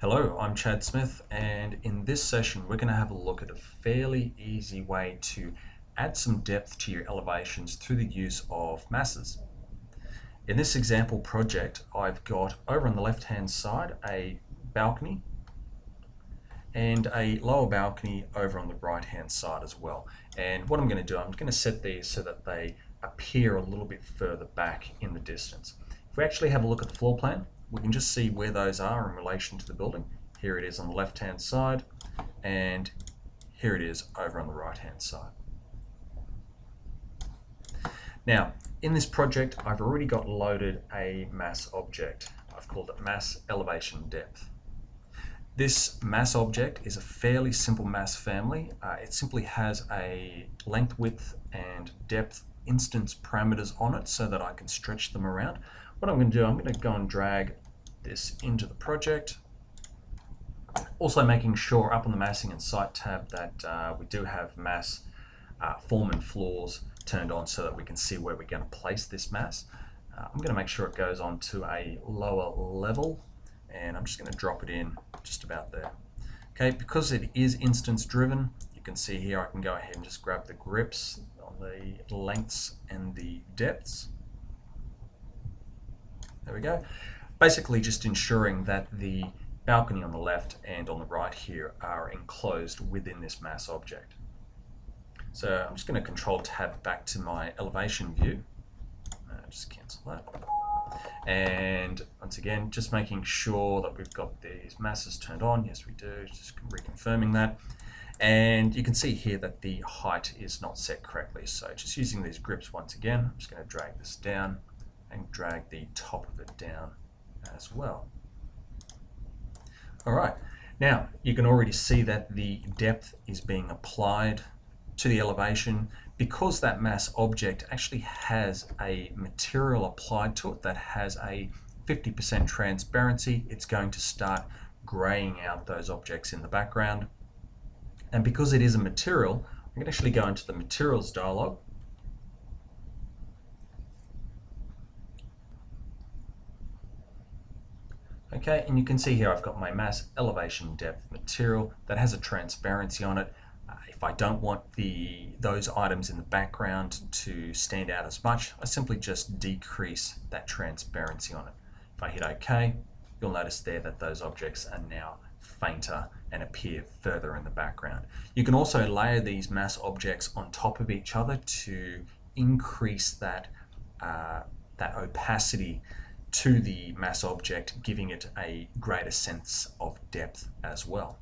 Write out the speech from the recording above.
Hello, I'm Chad Smith and in this session we're going to have a look at a fairly easy way to add some depth to your elevations through the use of masses. In this example project I've got over on the left hand side a balcony and a lower balcony over on the right hand side as well and what I'm going to do I'm going to set these so that they appear a little bit further back in the distance. If we actually have a look at the floor plan we can just see where those are in relation to the building. Here it is on the left hand side and here it is over on the right hand side. Now in this project I've already got loaded a mass object. I've called it mass elevation depth. This mass object is a fairly simple mass family. Uh, it simply has a length, width and depth instance parameters on it so that I can stretch them around. What I'm going to do, I'm going to go and drag this into the project. Also making sure up on the massing and site tab that uh, we do have mass uh, form and floors turned on so that we can see where we're going to place this mass. Uh, I'm going to make sure it goes on to a lower level and I'm just going to drop it in just about there. Okay, because it is instance driven, you can see here I can go ahead and just grab the grips on the lengths and the depths. There we go. Basically just ensuring that the balcony on the left and on the right here are enclosed within this mass object. So I'm just going to control tab back to my elevation view. Uh, just cancel that. And once again, just making sure that we've got these masses turned on. Yes, we do. Just reconfirming that. And you can see here that the height is not set correctly. So just using these grips once again, I'm just going to drag this down and drag the top of it down as well. All right, now you can already see that the depth is being applied to the elevation because that mass object actually has a material applied to it that has a 50% transparency, it's going to start graying out those objects in the background. And because it is a material, I can actually go into the materials dialog Okay, and you can see here I've got my mass elevation depth material that has a transparency on it. Uh, if I don't want the those items in the background to stand out as much, I simply just decrease that transparency on it. If I hit OK, you'll notice there that those objects are now fainter and appear further in the background. You can also layer these mass objects on top of each other to increase that, uh, that opacity to the mass object, giving it a greater sense of depth as well.